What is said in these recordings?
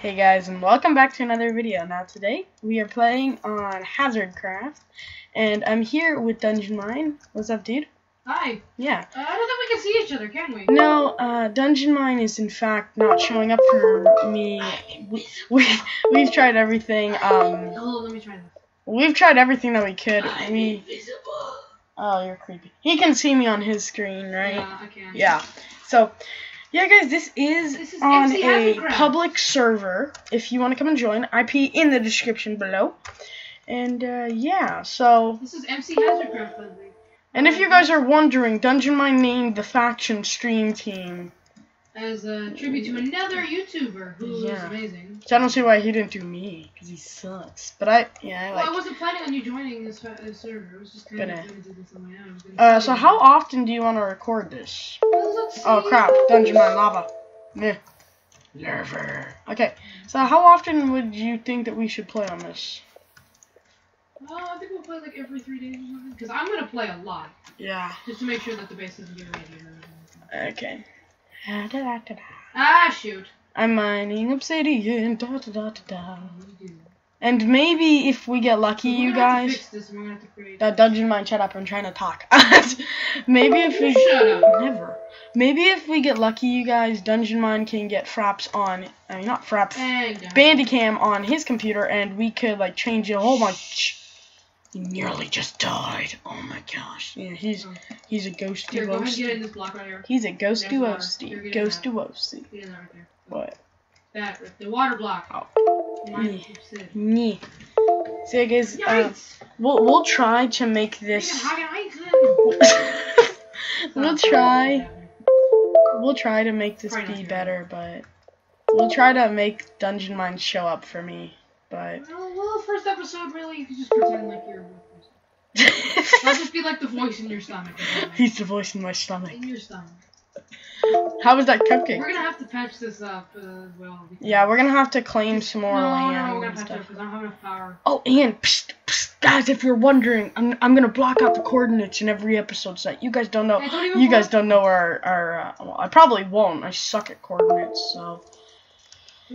Hey guys, and welcome back to another video. Now today, we are playing on Hazardcraft, and I'm here with Dungeon Mine. What's up, dude? Hi. Yeah. Uh, I don't think we can see each other, can we? No, uh, Dungeon Mine is in fact not showing up for me. We, we, we've tried everything, um, Oh, let me try this. we've tried everything that we could. We, invisible. oh, you're creepy. He can see me on his screen, right? Yeah, I can. Yeah. So, yeah, guys, this is, This is on a public server. If you want to come and join, IP in the description below. And uh, yeah, so This is MC the and if you guys are wondering, Dungeon Mine named the faction stream team. As a tribute to another YouTuber who is Yeah. amazing. So I don't see why he didn't do me, because he sucks. But I, yeah, I Well, I wasn't planning on you joining this, server. I was just kind of going to do this on my own. Gonna Uh, so how often do you want to record this? Well, let's Oh crap, Dungeon Mine lava. Meh. Never. Okay, so how often would you think that we should play on this? Uh, I think we'll play like every three days or something. Because I'm going to play a lot. Yeah. Just to make sure that the base doesn't get ready. Okay. Da-da-da-da-da. Ah, shoot. I'm mining obsidian. Da, da, da, da, da. And maybe if we get lucky, you gonna have to guys. fix this and we're going to have to create. That dungeon mine, shut up! I'm trying to talk. maybe if we Shut up. never. Maybe if we get lucky, you guys, dungeon mine can get fraps on. I mean, not fraps. Uh, Bandicam on his computer, and we could like change a whole bunch. He nearly just died. Oh my gosh. Yeah, he's he's a ghosty Here, go ahead get in this block right. He's a ghosty There's water. Here, roasty. get in Ghosty that. roasty. Get in that right there. What? That, the water block. Oh. Yeah. Nee. So guys, uh, we'll we'll try to make this. We'll try. We'll try to make this be better, but we'll try to make Dungeon Mine show up for me. But Well, first episode, really, you can just pretend like you're. I'll just be like the voice in your stomach. he's the voice in my stomach. In your stomach. How was that cupcake? We're gonna have to patch this up uh, as well. Yeah, we're gonna have to claim some more no, land No, we're gonna patch it up because I don't have enough power. Oh, and psst, psst, guys, if you're wondering, I'm I'm gonna block out the coordinates in every episode so that you guys don't know. Don't You guys don't know our our. Uh, well, I probably won't. I suck at coordinates, so.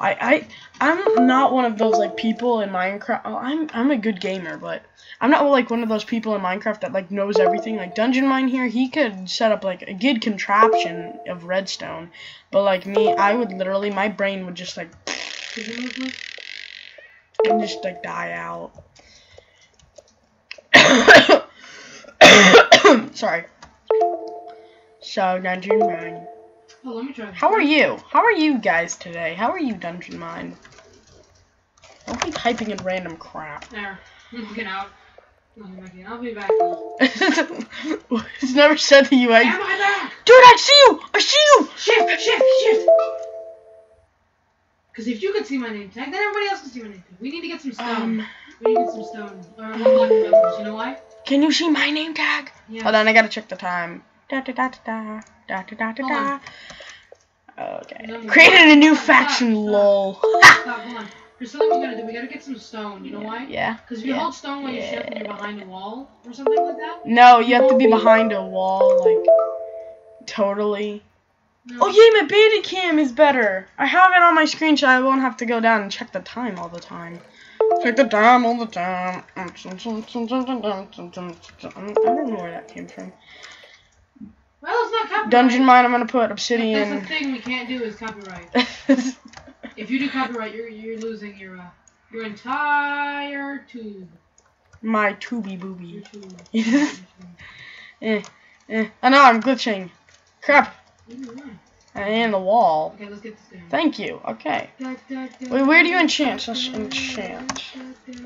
I, I I'm not one of those like people in Minecraft. Oh, I'm I'm a good gamer, but I'm not like one of those people in Minecraft that like knows everything. Like Dungeon Mine here, he could set up like a good contraption of redstone, but like me, I would literally my brain would just like and just like die out. Sorry. So Dungeon Mine. Oh, let me try. How are you? How are you guys today? How are you, Dungeon Mine? Don't be typing in random crap. There. I'm looking out. Nothing back in. I'll be back. it's never said that you Am. I back? Dude, I see you! I see you! Shift, shift, shift. Because if you could see my name tag, then everybody else can see my name tag. We need to get some stone. Um, we need to get some stone. Or I'm blocking. You know why? can you see my name tag? Yeah. Hold on, I gotta check the time. Da da da da da da da da da. Okay. No, Created a new faction, stop. lol. Stop, hold on. There's something we gotta do. We gotta get some stone. You know why? Yeah. Because if you Yeah. hold stone when you shift and you're behind a wall or something like that. No, you have to be behind a wall, like totally. No. Oh yeah, my beta cam is better. I have it on my screen so I won't have to go down and check the time all the time. Check the time all the time. I don't know where that came from. Well, it's not copyright. Dungeon mine, I'm gonna put obsidian. That's the obsidian. thing we can't do is copyright. If you do copyright, you're you're losing your uh, your entire tube. my tubby Your booby. tube. eh, eh. I know I'm glitching. Crap. And the wall. Okay, let's get this down. Thank you. Okay. Wait, Wait, where do you enchant? Let's enchant.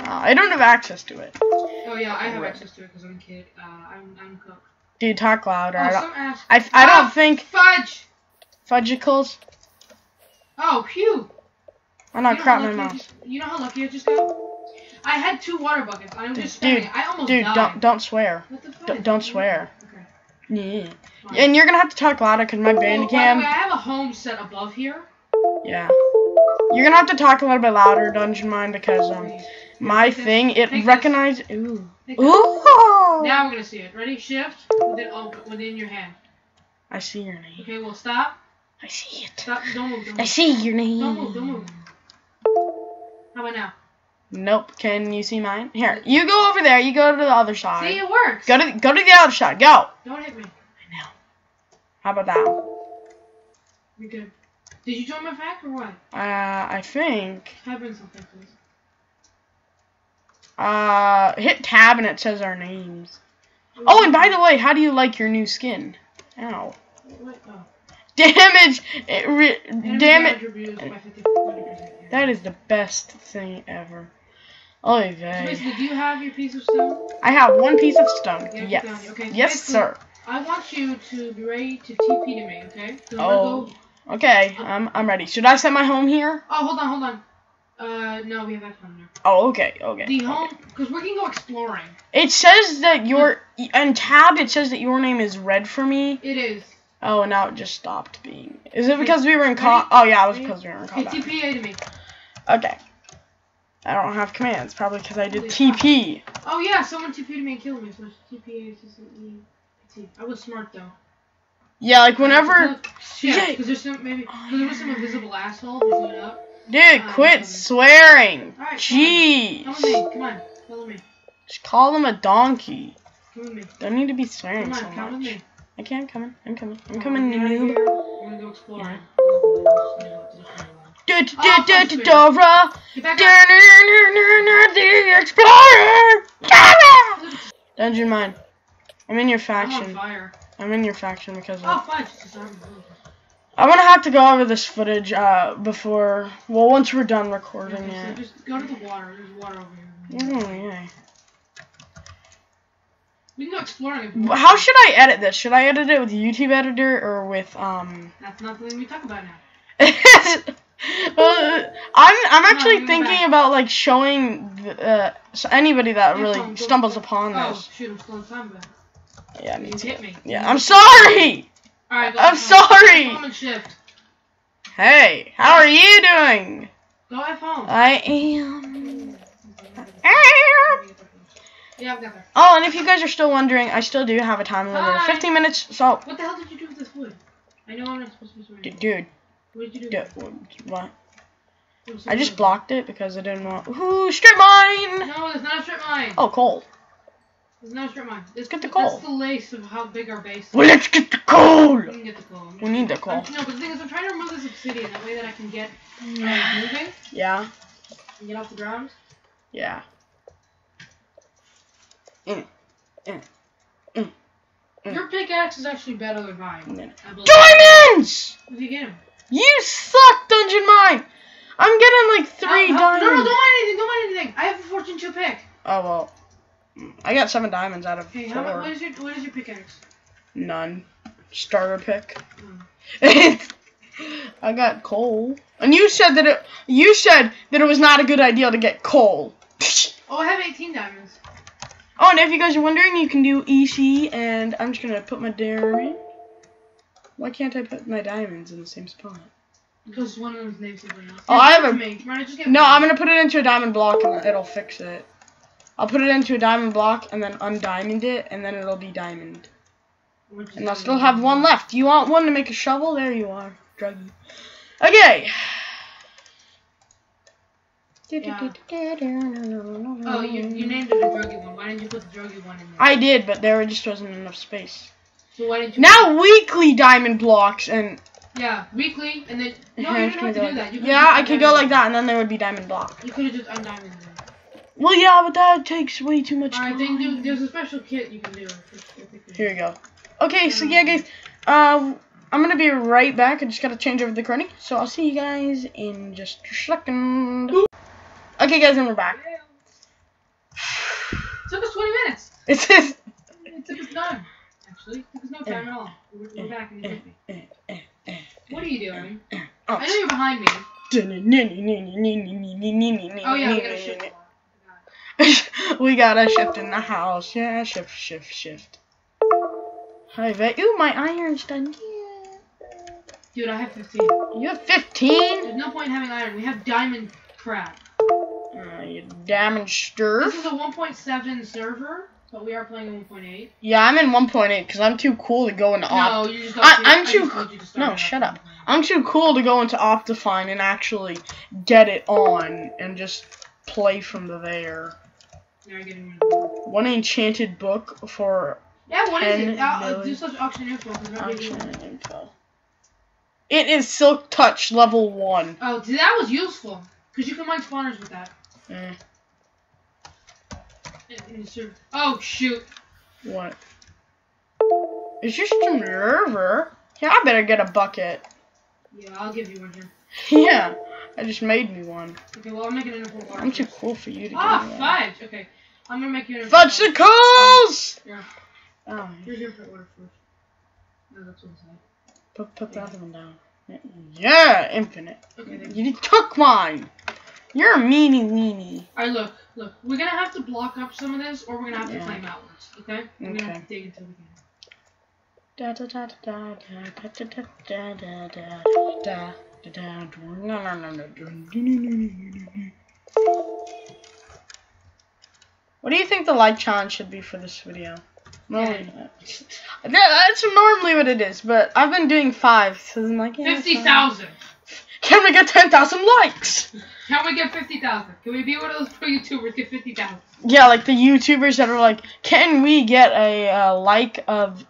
Uh, I don't have access to it. Oh yeah, I have access to it because I'm a kid. Uh, I'm I'm cook. Dude, talk louder. I Oh, don't. some ass. I, I don't think Fudge. fudgicles. Oh, phew. I'm not You know crap my mouth. just- You know how lucky I just got? I had two water buckets. I'm just Dude, standing. I almost Dude, died. don't don't swear. What the fuck? D- don't swear. Okay. Yeah. fine. And you're gonna have to talk louder because my Oh, by the way. I have a home set above here. Yeah. You're gonna have to talk a little bit louder, Dungeon Mine, because um my thing it recognizes. Ooh. Take Now we're gonna see it. Ready? Shift within oh, within your hand. I see your name. Okay, we'll stop. I see it. Stop. Don't move. Don't I see your name. Don't move. Don't move. How about now? Nope. Can you see mine? Here, you go over there. You go to the other side. See, it works. Go to go to the other side. Go. Don't hit me. I know. How about that? we're good. Did you join my pack or what? Uh, I think. Type in something, please. Uh, hit tab and it says our names. Oh, and by the way, how do you like your new skin? Ow. Oh. Damage. It re- damage. damage reduced by 50 20%. That is the best thing ever. Oy So basically, do you have your piece of stone? I have one piece of stone. Yes. Okay, so Yes, sir. I want you to be ready to TP to me, okay? So Oh. go. Okay, I'm I'm ready. Should I set my home here? Oh, hold on, hold on. Uh, no, we have that one there. Oh, okay, okay. The home, because we can go exploring. It says that your and tabbed. It says that your name is red for me. It is. Oh, now it just stopped being. Is it because we were in co- Oh yeah, it was because we were in Okay, combat. TPA to me. Okay. I don't have commands, probably because I did TP. Oh yeah, someone TP to me and killed me, so TPA is. I was smart though. Yeah, like whenever. Yeah, because there's some maybe there was some invisible asshole who's doing up. Dude, Ah, quit swearing. Alright, Jeez. Come me, come on, follow me, Just call him a donkey. come with me, Don't need to be swearing so on, with much. Okay, I'm coming. I'm coming. I'm coming, on, get out of noob. here. We're gonna go exploring. Du- du- Oh, du- du- swear. Dora. The Explorer. Dungeon mine. I'm in your on faction. I'm in your faction because Oh, of. fine. I'm gonna have to go over this footage uh before. Well, once we're done recording so it. just go to the water. There's water over here. Oh yeah. We can go exploring. How should I edit this? Should I edit it with YouTube editor or with um? That's not the thing we talk about now. well, I'm I'm actually go thinking about like showing the, uh, so anybody that Yeah, really stumbles upon Oh, this. shoot, I'm still in combat. Yeah, me too. hit me. Yeah, I'm sorry. Alright, I'm have sorry. Hey, how are you doing? Go have home. I am. Ah. Yeah, I've got that. Oh, and if you guys are still wondering, I still do have a time limit of 15 minutes. So, What the hell did you do with this wood? I know I'm not supposed to be swearing. dude, What did you do? d- what? What I just blocked it because I didn't want. Ooh, strip mine. No, that's not a strip mine. Oh, coal. It's not a strip mine. This, get the coal. That's coal. the lace of how big our base is. Well, let's get the coal. We can get the coal. We need the coal. I'm- no, but the thing is, I'm trying to remove this obsidian. That way that I can get uh, moving Yeah, and get off the ground. yeah. Mm, mm, mm. Mm. Your pickaxe is actually better than mine. Diamonds! Where'd you get him? You suck, Dungeon Mine. I'm getting like three oh, diamonds. No, no, don't mind anything. Don't mind anything. I have a fortune two pick. Oh well, I got seven diamonds out of Hey, how four. What is your What is your pickaxe? None. Starter pick. Mm. I got coal. And you said that it. You said that it was not a good idea to get coal. Oh, I have 18 diamonds. Oh, and if you guys are wondering, you can do EC, and I'm just gonna put my diamond. Why can't I put my diamonds in the same spot? Because one of them's named something else. Oh, I have a- me. No. I'm gonna put it into a diamond block, and it'll fix it. I'll put it into a diamond block, and then undiamond it, and then it'll be diamond. And I'll still have one left. Do you want one to make a shovel? There you are, druggy. Okay. Yeah. Oh, you, you named it a druggy one. Why didn't you put the druggy one in there? I did, but there just wasn't enough space. so why didn't you? Now weekly diamond blocks and Yeah, weekly, and then no, you don't have to do go that. You yeah, I could go like that, and then there would be diamond block. You could have just undiamonded it. Well, yeah, but that takes way too much time. then do, there's a special kit you can do. I think we- Here you go. Okay, so yeah, guys, uh, I'm gonna be right back. I just gotta change over the recording, so I'll see you guys in just a second. Okay, guys, and we're back. It took us 20 minutes. It says. It took us none. Actually, it took us no time at all. We're, we're eh, back and you hit me. What are you doing? Eh, eh, I know you're behind me. Oh, oh yeah, we gotta shift. we got a shift in the house. Yeah, shift, shift, shift. I bet. Ooh, my iron's done. Dude, I have 15. You have 15? There's no point in having iron. We have diamond crap. Uh, you diamond stir. This is a 1.7 server, but we are playing 1.8. Yeah, I'm in 1.8 because I'm too cool to go into op. No, you just I- I'm I too just you to No, shut up. I'm too cool to go into Optifine and actually get it on and just play from the there. One enchanted book for Yeah, what is 10 it? Uh, do such auction info. 'cause I'm not getting auction info. It is Silk Touch level one. Oh, see, that was useful. Because you can mine spawners with that. And- and you serve- Oh, shoot. what? It's just a server. Yeah, I better get a bucket. Yeah, I'll give you one here. yeah, I just made me one. Okay, well, I'm making an bar. I'm too cool for you to Ah, get one. fudge. Okay. I'm gonna make you an info bar. Fudgesicles! Yeah. Oh, Here's your info order first. No, that's one side. put, put the other one down. Yeah, infinite. Okay, then. You took mine. You're a meanie weenie. Alright, look, look. We're gonna have to block up some of this, or we're gonna have to Yeah. climb outwards, okay? We're gonna have to dig until we can. Da da da da da da da da da da da da da da no no no no What do you think the like challenge should be for this video? No, Yeah, that's normally what it is, but I've been doing five, so I'm like, yeah, 50,000! Can we get ten thousand likes? Can we get 50,000? Can we be one of those pro YouTubers get 50,000? Yeah, like the YouTubers that are like, can we get a uh, like of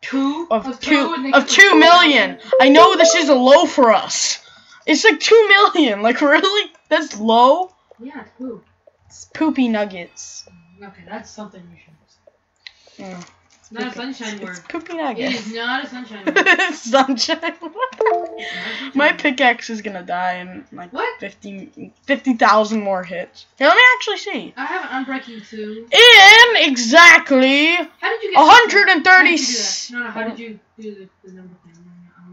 Two? of two and they of two million? I know this is a low for us. It's like two million. Like really? That's low. Yeah, it's. It's poopy nuggets. Okay, that's something we should. Yeah. It's not a sunshine It's word. poopy It nuggets. is not a sunshine word. Sunshine. It's not a sunshine My pickaxe is gonna die in like What? 50 50,000 more hits. Here, let me actually see. I have an unbreaking two. In exactly How did you get? a hundred and How thirty. did you do that? No, no. How did you do the, the number thing?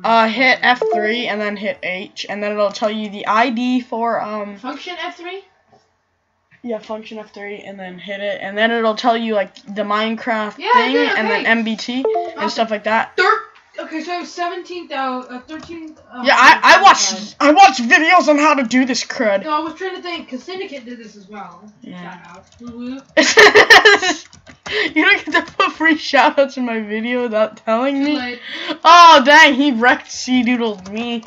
Uh, hit F3 and then hit H, and then it'll tell you the ID for um Function F three. Yeah function F3, and then hit it, and then it'll tell you like the Minecraft Yeah, thing, did, and then NBT and stuff like that. Thir- okay, so seventeen thousand, uh, thirteen. Uh, Yeah, I I watched I watched videos on how to do this crud. No, I was trying to think because Syndicate did this as well. Yeah. Shout out. Woo woo. you don't get to put free shoutouts in my video without telling me. Oh dang, he wrecked C doodled me.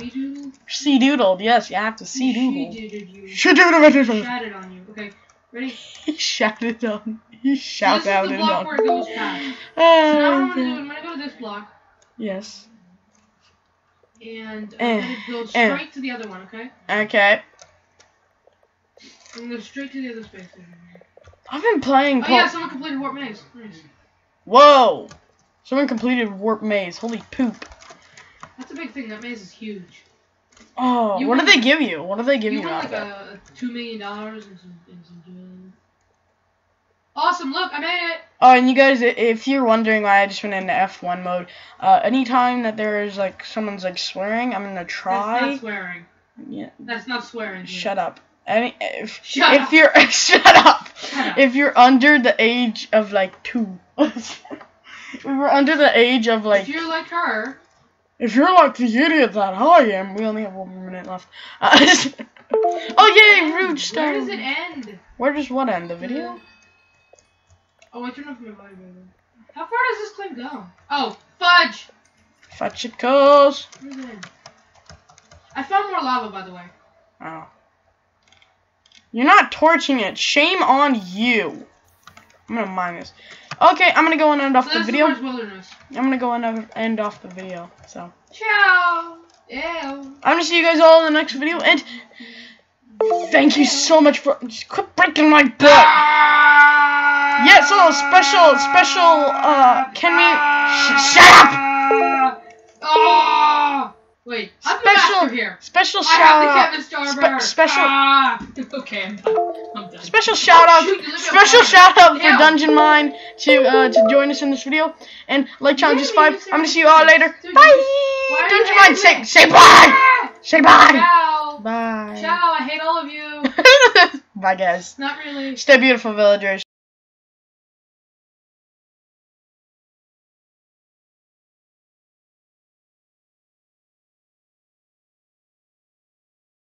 See doodle. C doodled, yes, you have to C She doodle. doodled you. She doodled. Shattered on you. Okay, ready? He shouted on. He So shout this is out the block on. where it goes past. So now what I'm Oh, gonna do, I'm gonna go to this block Yes. and Eh, I'm gonna go eh. straight to the other one. Okay. Okay. I'm gonna go straight to the other space. I've been playing. Oh yeah, someone completed warp maze. Nice. Whoa! Someone completed Warp Maze. Holy poop. That's a big thing. That maze is huge. Oh, You what won- do they give you? What do they give you you, won like a, a two million dollars and some and some jewelry. Awesome! Look, I made it. Oh, and you guys, if you're wondering why I just went into F1 mode, uh, anytime that there is like someone's like swearing, I'm gonna try. That's not swearing. Yeah, That's not swearing. shut up. Any, if Shut if up. you're shut up. Shut up. If you're under the age of like two, if you're under the age of like if you're like her, If you're like the idiot that I am, we only have one minute left. Uh, oh yay, rude where does it end? Where does what end? The video? Oh, I turned off my volume. How far does this claim go? Oh, fudge! Fudge it goes. It? I found more lava, by the way. Oh. You're not torching it. Shame on you. I'm gonna mine this. Okay, I'm gonna go and end off So the video. I'm gonna go and end- end off the video. So Ciao! Ew. I'm gonna see you guys all in the next video. And thank you so much for just quit breaking my butt. Ah! Yeah, so special, special, uh, can we, sh- shut up! Ah! Wait, I'm Special- here. Special shout out, spe- special- Ah! Okay, I'm done. I'm done. special shout out, shoot, special shout out for Dungeon Mine to, uh, to join us in this video. And like Challenges Yeah, 5, I'm gonna see you all later. Bye! Dungeon Mine, say, say bye! Say bye! Ciao! Bye. Ciao, I hate all of you. Bye guys. Not really. Stay beautiful villagers.